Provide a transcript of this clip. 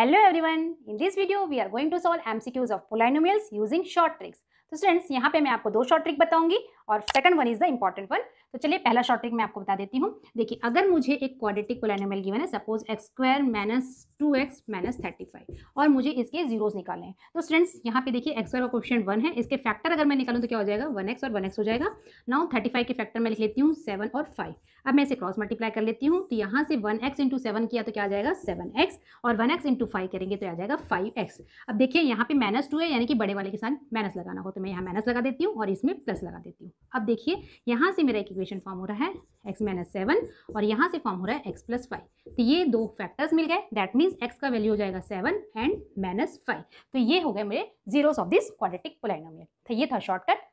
Hello everyone in this video we are going to solve MCQs of polynomials using short tricks तो friends यहाँ पे मैं आपको दो शॉर्ट ट्रिक बताऊँगी और second one is the important one तो चलिए पहला शॉर्ट ट्रिक मैं आपको बता देती हूँ। देखिए, अगर मुझे एक क्वाड्रेटिक पोलिनोमियल गिवन है suppose X square minus two X minus thirty five और मुझे इसके जीरोस निकालने हैं। तो स्टूडेंट्स यहाँ पे देखिए एक्स स्क्वायर का क्वेश्चन वन है। इसके फैक्टर अगर मैं निकालूँ तो क्या हो जाएगा? वन एक्स और वन एक्स हो जाएगा। नाउ थर्टी फाइव के फैक्टर मैं लिख लेती हूँ सेवन और फाइव अब मैं इसे क्रॉस मल्टीप्लाई कर लेती हूँ। तो यहाँ से वन एक्स इंटू सेवन किया तो क्या आ जाएगा? सेवन एक्स और वन एक्स इंटू फाइव करेंगे तो आ जाएगा फाइव एक्स अब देखिए, यहाँ पे माइनस टू है, यानी कि बड़े वाले के साथ माइनस लगाना हो तो मैं यहाँ माइनस लगा देती हूँ और इसमें प्लस लगा देती हूँ। अब देखिए, यहाँ से मेरा एक इक्वेशन फॉर्म हो रहा है एक्स माइनस सेवन और यहाँ से फॉर्म हो रहा है एक्स प्लस फाइव तो ये दो फैक्टर्स मिल गए. दैट मीन्स एक्स का वैल्यू हो जाएगा सेवन एंड माइनस फाइव तो ये हो गए मेरे zeros of this quadratic polynomial तो ये था शॉर्टकट